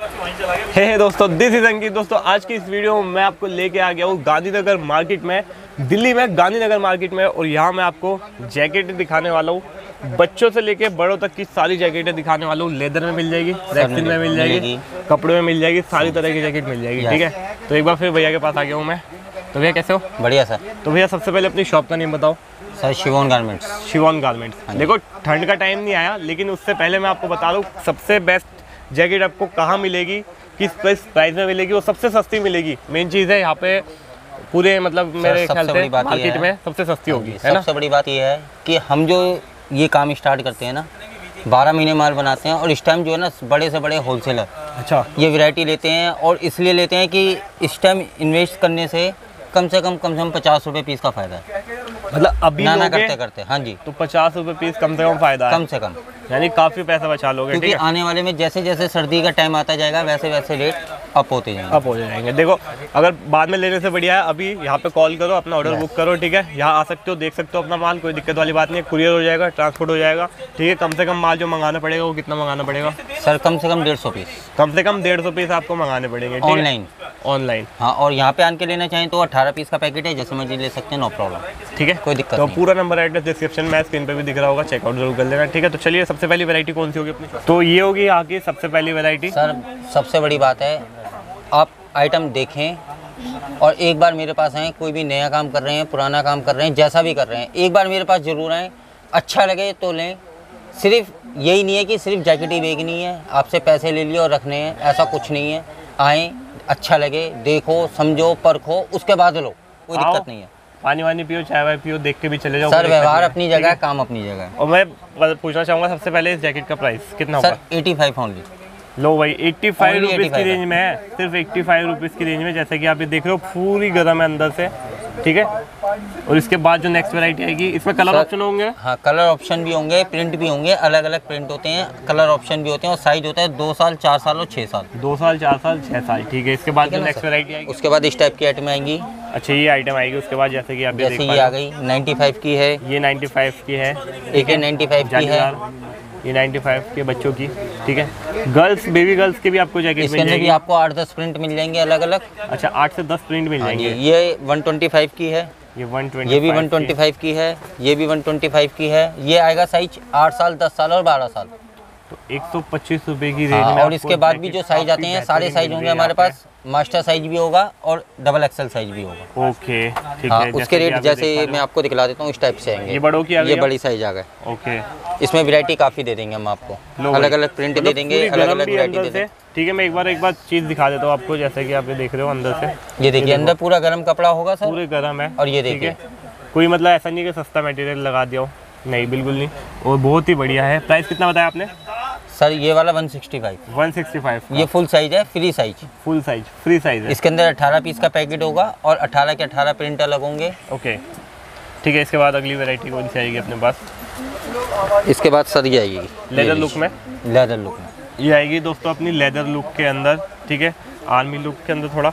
हे हे दोस्तों this is अंकित दोस्तों आज की इस वीडियो में मैं आपको लेके आ गया हूँ गांधीनगर मार्केट में दिल्ली में गांधीनगर मार्केट में और यहाँ मैं आपको जैकेट दिखाने वाला हूँ। बच्चों से लेके बड़ों तक की सारी जैकेटें दिखाने वाला हूँ। लेदर में मिल जाएगी रैक्सिन में मिल जाएगी। कपड़े में मिल जाएगी सारी तरह की जैकेट मिल जाएगी ठीक है? तो एक बार फिर भैया के पास आ गया हूँ मैं। तो भैया कैसे हो? बढ़िया सर तो भैया सबसे पहले अपनी शॉप का नेम बताओ। Sir Shivon garments Shivon garments देखो ठंड का टाइम नहीं आया लेकिन उससे पहले मैं आपको बता दूँ सबसे बेस्ट जैकेट आपको कहाँ मिलेगी किस प्राइस प्राइस में मिलेगी वो सबसे सस्ती मिलेगी। मेन चीज़ है यहाँ पे पूरे मतलब मेरे ख्याल से मार्केट में सबसे सस्ती होगी है ना? सबसे बड़ी बात यह है कि हम जो ये काम स्टार्ट करते हैं ना बारह महीने माल बनाते हैं और इस टाइम जो है ना बड़े से बड़े होलसेलर अच्छा। ये वैरायटी लेते हैं और इसलिए लेते हैं कि इस टाइम इन्वेस्ट करने से कम से कम कम से कम पचास रुपये पीस का फ़ायदा है। मतलब अभी ना ना करते करते। हाँ जी। तो पचास रुपए पीस कम से कम फ़ायदा कम से कम। यानी काफ़ी पैसा बचा लोगे क्योंकि आने वाले में जैसे जैसे सर्दी का टाइम आता जाएगा वैसे वैसे रेट अप होते जाएँगे। अप हो जाएँगे। देखो अगर बाद में लेने से बढ़िया है अभी यहाँ पे कॉल करो अपना ऑर्डर बुक करो ठीक है? यहाँ आ सकते हो देख सकते हो अपना माल कोई दिक्कत वाली बात नहीं है कुरियर हो जाएगा ट्रांसपोर्ट हो जाएगा ठीक है? कम से कम माल जो मंगाना पड़ेगा वो कितना मंगाना पड़ेगा? सर कम से कम डेढ़ सौ पीस कम से कम डेढ़ सौ पीस आपको मंगाने पड़ेंगे ऑनलाइन ऑनलाइन हाँ और यहाँ पे आन के लेना चाहें तो अठारह पीस का पैकेट है जैसे मर्ज़ी ले सकते हैं नो प्रॉब्लम ठीक है? कोई दिक्कत तो। पूरा नंबर एड्रेस डिस्क्रिप्शन में स्क्रीन पे भी दिख रहा होगा चेकआउट ज़रूर कर लेना ठीक है? तो चलिए सबसे पहली वैरायटी कौन सी होगी अपनी तो ये होगी यहाँ की सबसे पहली वैरायटी सर सबसे बड़ी बात है आप आइटम देखें और एक बार मेरे पास आएँ कोई भी नया काम कर रहे हैं पुराना काम कर रहे हैं जैसा भी कर रहे हैं एक बार मेरे पास ज़रूर आएँ अच्छा लगे तो लें। सिर्फ़ यही नहीं है कि सिर्फ़ जैकेट ही बेचनी है आपसे पैसे ले लिए और रखने हैं ऐसा कुछ नहीं है। आएँ अच्छा लगे देखो समझो परखो उसके बाद लो कोई दिक्कत नहीं है। पानी वानी पियो चाय वाय पियो देख के भी चले जाओ सर व्यवहार अपनी जगह है? काम अपनी जगह है। और मैं पूछना चाहूँगा सबसे पहले इस जैकेट का प्राइस कितना सर होगा? एटी फाइव ओनली लो भाई एट्टी फाइव रुपीज़ की रेंज में है सिर्फ़ एट्टी फाइव रुपीज़ की रेंज में जैसे कि आप ये देख रहे हो पूरी गर्म है अंदर से ठीक है? और इसके बाद जो नेक्स्ट वैरायटी आएगी इसमें कलर ऑप्शन होंगे? हाँ कलर ऑप्शन भी होंगे प्रिंट भी होंगे अलग अलग प्रिंट होते हैं कलर ऑप्शन भी होते हैं और साइज़ होता है दो साल चार साल और छः साल। दो साल चार साल छः साल ठीक है? इसके बाद जो नेक्स्ट? वैरायटी आएगी। उसके बाद इस टाइप की आइटम आएँगी। अच्छा ये आइटम आएगी उसके बाद जैसे कि आप जैसे ये आ गई 95 की है। ये 95 की है एक है 95 की है। ये 95 के बच्चों की। ठीक है? गर्ल्स बेबी गर्ल्स के भी आपको जैकेट इसके मिल जाएगी। आपको आठ दस प्रिंट मिल जाएँगे अलग अलग अच्छा आठ से दस प्रिंट मिल जाएँगे। ये वन ट्वेंटी फाइव की है। ये 125 ये भी वन ट्वेंटी फाइव की है ये भी 125 की है ये आएगा साइज़ आठ साल दस साल और बारह साल। एक सौ पच्चीस रुपए की रेंज हाँ में और इसके बाद भी जो साइज़ आते हैं सारे साइज़ होंगे हमारे पास। मास्टर साइज़ भी होगा और डबल एक्सल साइज़ भी होगा। ओके ठीक हाँ है उसके रेट जैसे मैं आपको दिखला देता हूँ इस टाइप से आएँगे। ये बड़ों की ये बड़ी साइज़ आ गए। ओके। इसमें वैरायटी काफ़ी दे देंगे हम आपको। अलग अलग प्रिंट दे देंगे अलग अलग वैरायटी दे देंगे। ठीक है मैं एक बार एक बार चीज़ दिखा देता हूँ आपको जैसे कि आप ये देख रहे हो अंदर से। ये देखिए अंदर पूरा गर्म कपड़ा होगा सर। पूरे गर्म है। और ये देखिए। कोई मतलब ऐसा नहीं है कि सस्ता मटेरियल लगा दिया हो। नहीं बिल्कुल नहीं। और बहुत ही बढ़िया है। प्राइस कितना बताया आपने? सर ये वाला 165 165 ये फुल साइज़ है free size full size free size है। इसके अंदर 18 पीस का पैकेट होगा और 18 के 18 प्रिंट अलग होंगे ओके ठीक है इसके बाद अगली वैरायटी कौन सी आएगी अपने पास? इसके बाद सर ये आएगी। लेदर लुक में? लेदर लुक में। ये आएगी दोस्तों अपनी लेदर लुक के अंदर ठीक है? आर्मी लुक के अंदर थोड़ा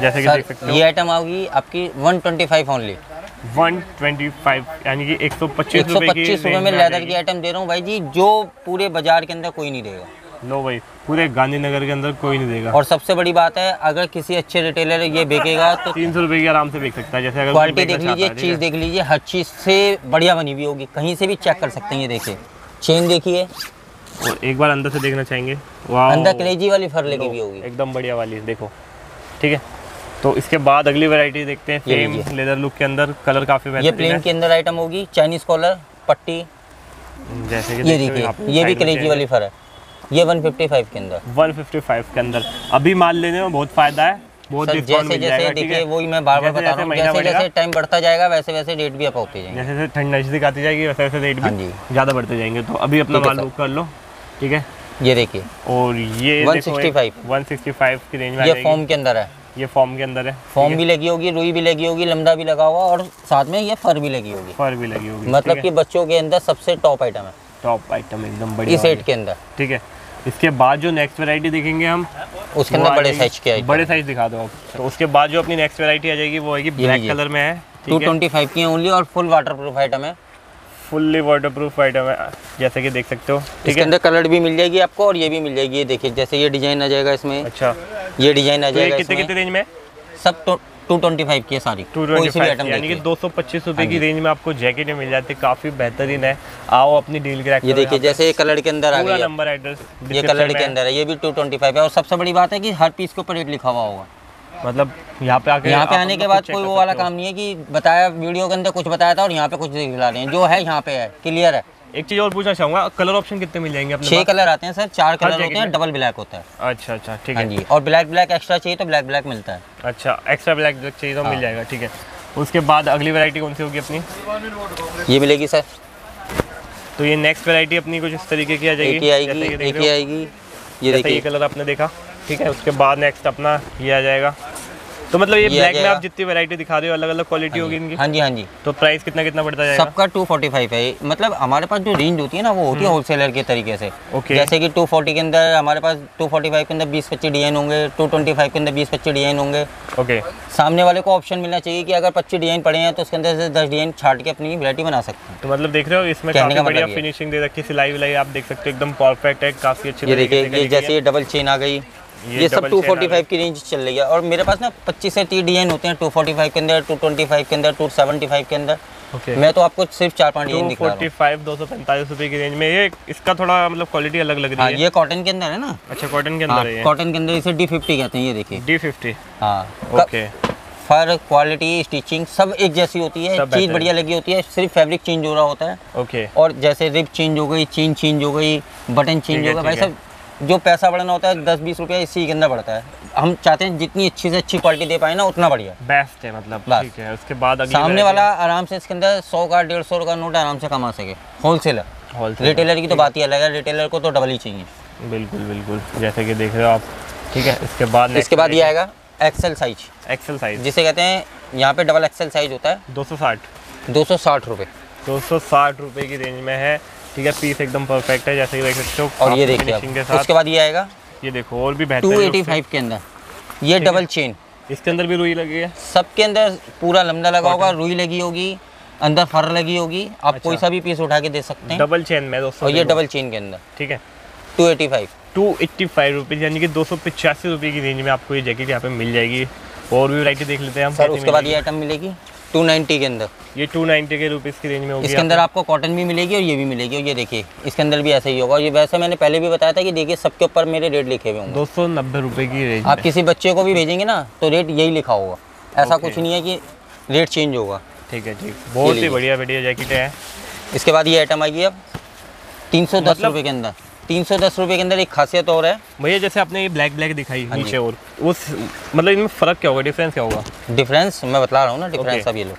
जैसे कि देख सकते ये आइटम आएगी आपकी 125 ओनली 125 यानी कि 125 सौ रुपए की में लेदर की आइटम दे रहा हूँ भाई जी जो पूरे बाज़ार के अंदर कोई नहीं देगा। लो भाई पूरे गांधीनगर के अंदर कोई नहीं देगा। और सबसे बड़ी बात है अगर किसी अच्छे रिटेलर ये बेचेगा तो तीन सौ रुपए की आराम से बेच सकता है जैसे अगर क्वालिटी देख लीजिए चीज़ देख लीजिए हर चीज़ से बढ़िया बनी हुई होगी कहीं से भी चेक कर सकते हैं ये देखिए। चेन देखिए। और एक बार अंदर से देखना चाहेंगे अंदर क्रेजी वाली फर लगी हुई होगी। एकदम बढ़िया वाली देखो ठीक है। तो इसके बाद अगली वैरायटी देखते हैं सेम लेदर लुक के अंदर कलर काफ़ी ये प्लेन के अंदर आइटम होगी चाइनीज़ कॉलर पट्टी। जैसे कि ये देखिए ये भी क्रेजी वाली फर है। ये 155 के अंदर। 155 के अंदर। अभी माल लेने में बहुत फ़ायदा है बहुत डिस्काउंट जैसे मिल जाएगा जैसे ठीक देखिए है वही मैं बार बार बता रहा हूँ जैसे जैसे टाइम बढ़ता जाएगा वैसे वैसे रेट भी अप होते जाएँगे जैसे जैसे ठंड नज़दीक आती जाएगी वैसे वैसे रेट हाँ भी ज़्यादा बढ़ते जाएँगे तो अभी अपना माल बुक कर लो ठीक है? ये देखिए। और ये 165 165 की रेंज में ये फॉर्म के अंदर है। ये फॉर्म के अंदर है। फॉर्म भी लगी होगी रुई भी लगी होगी लमदा भी लगा हुआ और साथ में ये फर भी लगी होगी। फर भी लगी होगी मतलब कि बच्चों के अंदर सबसे टॉप आइटम है। टॉप आइटम एकदम बढ़िया इस सेट के अंदर। ठीक है? इसके बाद जो नेक्स्ट वैरायटी देखेंगे हम उसके अंदर बड़े साइज़ के बड़े साइज़ दिखा दो आप। तो उसके बाद जो अपनी नेक्स्ट वैरायटी आ जाएगी वो आएगी ब्लैक कलर में है टू ट्वेंटी फाइव की ओनली और फुल वाटर प्रूफ आइटम है। फुल्ली वाटरप्रूफ आइटम है जैसे कि देख सकते हो ठीक इसके है? अंदर कलर भी मिल जाएगी आपको और ये भी मिल जाएगी ये देखिए जैसे ये डिज़ाइन आ जाएगा इसमें। अच्छा। ये डिज़ाइन आ तो जाएगा कितने कितने रेंज में? सब टू ट्वेंटी फाइव की है सारी। टू सी यानी कि दो सौ पच्चीस रुपए की रेंज में आपको जैकेट मिल जाती है काफ़ी बेहतरीन है। आओ अपनी डील क्रैक ये देखिए जैसे ये कलर के अंदर आ है। नंबर एड्रेस ये कलर के अंदर है ये भी टू ट्वेंटी फाइव है। और सबसे बड़ी बात है कि हर पीस के ऊपर रेट लिखा हुआ होगा। मतलब यहाँ पे आके यहाँ पे आने के बाद कोई वो वाला काम नहीं है कि बताया वीडियो के अंदर कुछ बताया था और यहाँ पे कुछ दिखला रहे हैं जो है यहाँ पे है क्लियर है। एक चीज़ और पूछना चाहूँगा कलर ऑप्शन कितने मिल जाएँगे अपने छह कलर आते हैं सर चार कलर होते हैं डबल ब्लैक होता है। अच्छा अच्छा ठीक हाँ है। जी और ब्लैक ब्लैक एक्स्ट्रा चाहिए तो ब्लैक ब्लैक मिलता है। अच्छा एक्स्ट्रा ब्लैक ब्लैक चाहिए तो हाँ। मिल जाएगा ठीक है। उसके बाद अगली वैरायटी कौन सी होगी अपनी? ये मिलेगी सर। तो ये नेक्स्ट वैरायटी अपनी कुछ इस तरीके की आ जाएगी? आएगी आएगी ये जैसे ये देखिए। कलर आपने देखा? ठीक है उसके बाद नेक्स्ट अपना ये आ जाएगा। तो मतलब ये ये ब्लैक में आप जितनी वैरायटी दिखा रहे हो अलग अलग क्वालिटी होगी इनकी। हाँ जी हाँ जी। तो प्राइस कितना कितना पड़ता जाएगा? सबका 245 है। मतलब हमारे पास जो रेंज होती है ना वो होती है होलसेलर के तरीके से। हम्म। ओके। जैसे कि 240 के अंदर हमारे पास 245 के अंदर 20 पच्चीस डिज़ाइन होंगे 225 के अंदर 20 पच्चीस डिज़ाइन होंगे। ओके सामने वाले को ऑप्शन मिलना चाहिए कि अगर 25 डिज़ाइन पड़े हैं तो उसके अंदर से 10 डिज़ाइन छाट के अपनी वैरायटी बना सकते हैं। तो मतलब देख रहे हो इसमें काफ़ी बढ़िया मतलब ये है। फिनिशिंग दे रखी सिलाई विलाई आप देख सकते हो एकदम परफेक्ट है काफ़ी अच्छी देखिए जैसे डबल चेन आ गई। ये ये सब double chain आ 245 की रेंज चल रही है और मेरे पास ना 25 से 30 डिज़ाइन होते हैं 245 के अंदर 225 के अंदर 275 के अंदर। ओके मैं तो आपको सिर्फ़ चार पाँच डिज़ाइन दिखा रहा हूँ। 245 दो सौ पैंतालीस रुपए की रेंज में ये इसका थोड़ा मतलब क्वालिटी अलग लग हाँ रही है ये कॉटन के अंदर है ना? अच्छा कॉटन के हाँ अंदर है ये। कॉटन के अंदर इसे डी फिफ्टी कहते हैं ये देखिए। डी फिफ्टी हाँ ओके फर क्वालिटी स्टिचिंग सब एक जैसी होती है चीज़ बढ़िया लगी होती है सिर्फ़ फैब्रिक चेंज हो रहा होता है। ओके और जैसे रिप चेंज हो गई चेन चेंज हो गई बटन चेंज हो गया भाई है। साहब जो पैसा बढ़ना होता है दस बीस रुपया इसी के अंदर बढ़ता है। हम चाहते हैं जितनी अच्छी से अच्छी क्वालिटी दे पाए ना उतना बढ़िया। बेस्ट है मतलब ठीक है उसके बाद अगली सामने वाला आराम से इसके अंदर सौ का डेढ़ सौ का नोट आराम से कमा सके। होलसेलर होलसेल रिटेलर की तो बात ही। अलग है रिटेलर को तो डबल ही चाहिए। बिल्कुल बिल्कुल। जैसे कि देख रहे हो आप ठीक है इसके बाद इसके बाद ये आएगा एक्सेल साइज़ एक्सेल साइज़ जिसे कहते हैं यहाँ पे डबल एक्सेल साइज़ होता है। दो सौ साठ। दो सौ साठ रुपये। दो सौ साठ रुपये की रेंज में है। ठीक है पीस एकदम परफेक्ट है जैसे कि देख सकते हो और ये देखिए उसके बाद ये आएगा? ये देखो और भी बेहतर एटी फाइव के अंदर। ये डबल चेन इसके अंदर भी रुई लगी है। सबके अंदर पूरा लंबा लगा होगा रुई लगी होगी अंदर फर लगी होगी। आप अच्छा। कोई। सा भी पीस उठा के दे सकते हैं। डबल चेन में दोस्तों और ये डबल चेन के अंदर। ठीक है। Two eighty five two eighty five rupees यानी कि दो सौ पचासी रुपये की रेंज में आपको ये जैकेट यहाँ पे मिल जाएगी। और भी वैरायटी देख लेते हैं हम सर उसके बाद ये आइटम मिलेगी? टू नाइन्टी के अंदर। ये टू नाइन्टी के रुपीज़ की रेंज में होगी इसके अंदर आपको। कॉटन भी मिलेगी और ये भी मिलेगी और ये देखिए इसके अंदर भी ऐसा ही होगा। और ये वैसे मैंने पहले भी बताया था कि देखिए सबके ऊपर मेरे रेट लिखे हुए होंगे। दो सौ नब्बे रुपये की रेंज आप किसी बच्चे को भी भेजेंगे ना तो रेट यही लिखा होगा। ऐसा कुछ नहीं है कि रेट चेंज होगा। ठीक है ठीक। बहुत ही बढ़िया बढ़िया जैकेट है। इसके बाद ये आइटम आएगी अब तीन सौ दस मतलब- रुपये के अंदर। तीन सौ दस रुपये के अंदर एक खासियत और है। भैया जैसे आपने ये ब्लैक ब्लैक दिखाई हाँ नीचे और उस मतलब इनमें फ़र्क क्या होगा? डिफरेंस क्या होगा? डिफरेंस मैं बता रहा हूँ ना डिफरेंस Okay. अब ये लो।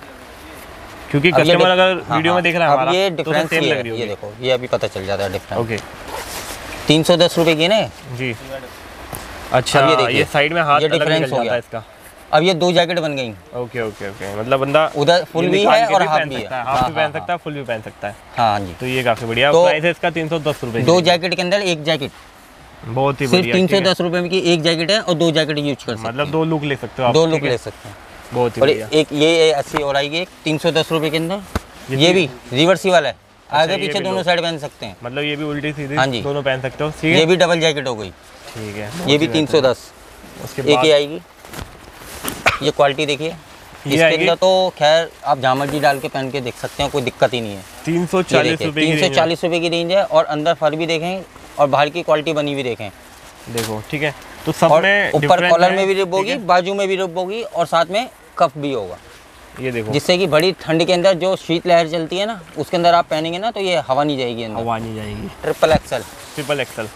क्योंकि कस्टमर अगर हाँ, वीडियो में हाँ, देख रहा है अब ये तो डिफरेंस सेम ये लग रही ये देखो ये अभी पता चल जाता है डिफरेंस ओके तीन सौ दस रुपये की ना जी। अच्छा ये ये, साइड में हाथ ये निकल हो गया। इसका। अब ये दो जैकेट बन गई। ओके ओके ओके मतलब बंदा उधर ये भी है और पहन भी है। हाँ, हाफ़ भी पहन हाँ, सकता है फुल भी पहन सकता है। हाँ जी। तो ये काफ़ी बढ़िया। तो प्राइस है इसका तीन सौ दस रुपये दो जैकेट के अंदर एक जैकेट बहुत ही सिर्फ़ बढ़िया तीन सौ दस रुपये की एक जैकेट है और दो जैकेट यूज़ कर सकते मतलब दो लुक ले सकते हो दो लुक ले सकते हैं। बहुत ही और एक ये ऐसी और आएगी एक तीन सौ दस रुपये के अंदर। ये भी रिवर्सी वाला है। आगे पीछे दोनों साइड पहन सकते हैं। मतलब ये भी उल्टी सीधी हाँ जी। दोनों पहन सकते हो ये भी डबल जैकेट हो गई। ठीक है ये भी तीन सौ दस। उसके एक ही आएगी। ये क्वालिटी देखिए। इसके अंदर तो खैर आप जामर जी डाल के पहन के देख सकते हैं कोई दिक्कत ही नहीं है। तीन सौ चालीस तीन सौ चालीस रुपये की रेंज है और अंदर फर भी देखें और बाहर की क्वालिटी बनी हुई देखें। देखो ठीक है? तो सब में ऊपर कॉलर में भी रिप होगी बाजू में भी रिप होगी और साथ में कफ भी होगा। ये देखो। जिससे कि बड़ी ठंड के अंदर जो शीत लहर चलती है ना उसके अंदर आप पहनेंगे ना तो ये हवा नहीं जाएगी अंदर। हवा नहीं जाएगी। ट्रिपल एक्सल ट्रिपल एक्सल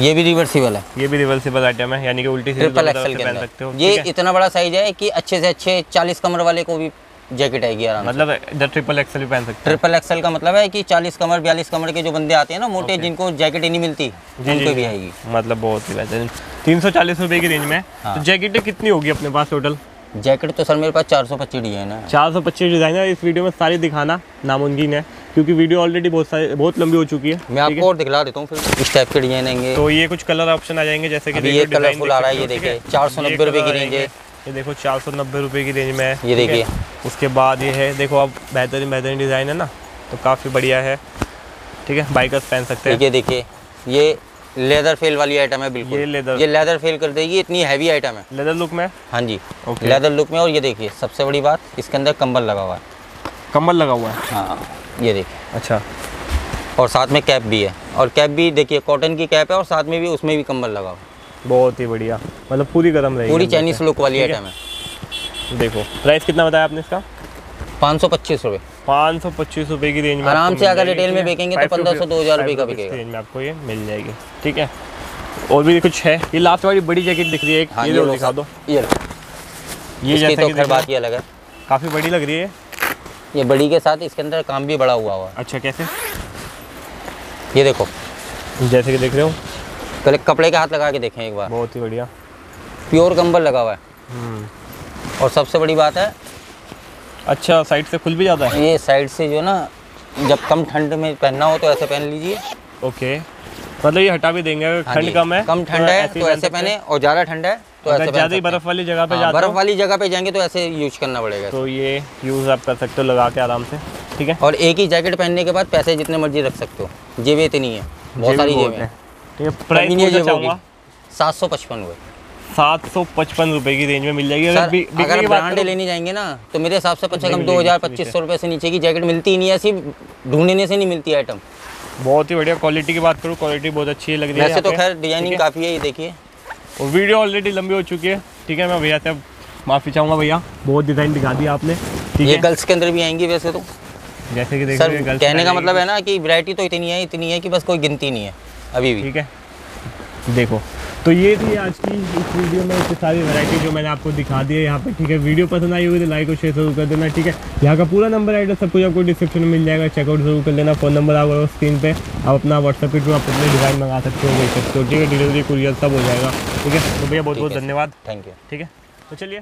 ये भी रिवर्सिबल है। ये भी रिवर्सिबल आइटम है यानी कि उल्टी सीधी ट्रिपल दोनों तरफ़ एक्सल से के पहन सकते हो। ये इतना बड़ा साइज़ है कि अच्छे से अच्छे 40 कमर वाले को भी जैकेट आएगी आराम मतलब इधर ट्रिपल एक्सल भी पहन सकते हैं। ट्रिपल एक्सल का मतलब है कि 40 कमर 42 कमर के जो बंदे आते हैं ना मोटे जिनको जैकेट ही नहीं मिलती जी, उनको जी, भी। आएगी। मतलब बहुत ही बेहतरीन। तीन सौ चालीस रुपये की रेंज में। हाँ। तो जैकेटें कितनी होगी अपने पास टोटल जैकेट तो सर मेरे पास चार सौ पच्चीस डिज़ाइन है। चार सौ पच्चीस डिज़ाइन है। इस वीडियो में सारी दिखाना नामुमकिन है क्योंकि वीडियो ऑलरेडी बहुत सारी बहुत लंबी हो चुकी है। मैं आपको और दिखला देता हूँ फिर। इस टाइप के डिज़ाइन आएँगे। तो ये कुछ कलर ऑप्शन आ जाएँगे जैसे कि ये देख आ रहा है, ये देखिए, 490 ये रुपए की रेंज है। ये देखो चार सौ नब्बे रुपये की रेंज में है ये देखिए। उसके बाद ये है देखो आप बेहतरीन बेहतरीन डिज़ाइन है ना तो काफ़ी बढ़िया है। ठीक है? बाइकर्स पहन सकते हैं। ये देखिए ये लेदर फेल वाली आइटम है बिल्कुल। ये leather- ये लेदर फेल कर देगी इतनी हैवी आइटम है। लेदर लुक में? हाँ जी। Okay. लेदर लुक में और ये देखिए सबसे बड़ी बात इसके अंदर कंबल लगा हुआ है। कम्बल लगा हुआ है? हाँ ये देखिए। अच्छा। और साथ में कैप भी है। और कैप भी देखिए कॉटन की कैप है और साथ में भी उसमें भी कंबल लगा हुआ है। बहुत ही बढ़िया। मतलब पूरी गर्म रहेगी पूरी चाइनीज़ लुक वाली आइटम है। देखो प्राइस कितना बताया आपने इसका? पाँच सौ पच्चीस रुपये पाँच सौ पच्चीस रुपये की रेंज में आराम से अगर रिटेल में बेचेंगे तो 550 1500 2000 रुपए का बिकेगा। रेंज में आपको ये मिल जाएगी ठीक है? और भी कुछ है? ये लास्ट वाली बड़ी जैकेट दिख रही है एक हाँ ये ये लो दिखा दो। ये ये जैसा तो खैर बात ही अलग है। काफ़ी बड़ी लग रही है। ये बड़ी के साथ इसके अंदर काम भी बड़ा हुआ हुआ है। अच्छा कैसे? ये देखो। जैसे कि देख रहे हो। पहले कपड़े के हाथ लगा के देखें एक बार। बहुत ही बढ़िया। प्योर कंबल लगा हुआ है। हम्म। और सबसे बड़ी बात है अच्छा साइड से खुल भी जाता है? ये साइड से जो ना जब कम ठंड में पहनना हो तो ऐसे पहन लीजिए। ओके। मतलब ये हटा भी देंगे अगर हाँ ठंड कम है कम ठंड है तो ऐसे पहने और ज़्यादा ठंड है तो अगर ज़्यादा बर्फ़ वाली जगह पे हैं। जाते बर्फ़ वाली जगह पे जाएँगे तो ऐसे यूज़ करना पड़ेगा। तो ये यूज़ आप कर सकते हो लगा के आराम से ठीक है? और एक ही जैकेट पहनने के बाद पैसे जितने मर्ज़ी रख सकते हो। जेबें इतनी है बहुत सारी जेबें हैं। ठीक है प्राइस सात सौ पचपन हुए। सात सौ पचपन रुपए की रेंज में मिल जाएगी। अगर बि- अगर ब्रांड लेने जाएँगे ना तो मेरे हिसाब से कम से कम दो हज़ार पच्चीस सौ रुपये से नीचे की जैकेट मिलती ही नहीं ऐसी ढूँढने से नहीं मिलती आइटम बहुत ही बढ़िया क्वालिटी की बात करूँ क्वालिटी बहुत अच्छी लग रही है वैसे तो खैर डिज़ाइनिंग? काफ़ी है ये देखिए। और वीडियो ऑलरेडी लंबी हो चुकी है ठीक है? मैं भैया से माफ़ी चाहूँगा भैया बहुत डिज़ाइन दिखा दिया आपने ठीक ये है? गर्ल्स के अंदर भी आएँगी वैसे तो। जैसे कि सर कहने का मतलब है ना कि वैरायटी तो इतनी है इतनी है कि बस कोई गिनती नहीं है अभी भी। ठीक है? देखो तो ये थी आज की इस वीडियो में इतनी सारी वैरायटी जो मैंने आपको दिखा दी है यहाँ पे ठीक है? वीडियो पसंद आई होगी तो लाइक और शेयर ज़रूर कर देना ठीक है? यहाँ का पूरा नंबर एड्रेस सब कुछ आपको डिस्क्रिप्शन में मिल जाएगा। चेकआउट ज़रूर कर लेना फ़ोन नंबर आप स्क्रीन पे। आप अपना व्हाट्सएप के थ्रू आप अपने डिज़ाइन मंगा सकते हो देख सकते हो ठीक है? डिलीवरी कुरियर सब हो जाएगा ठीक है? तो भैया बहुत बहुत धन्यवाद। थैंक यू ठीक है? तो चलिए